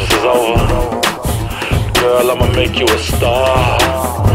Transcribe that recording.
this is over. Girl, I'ma make you a star.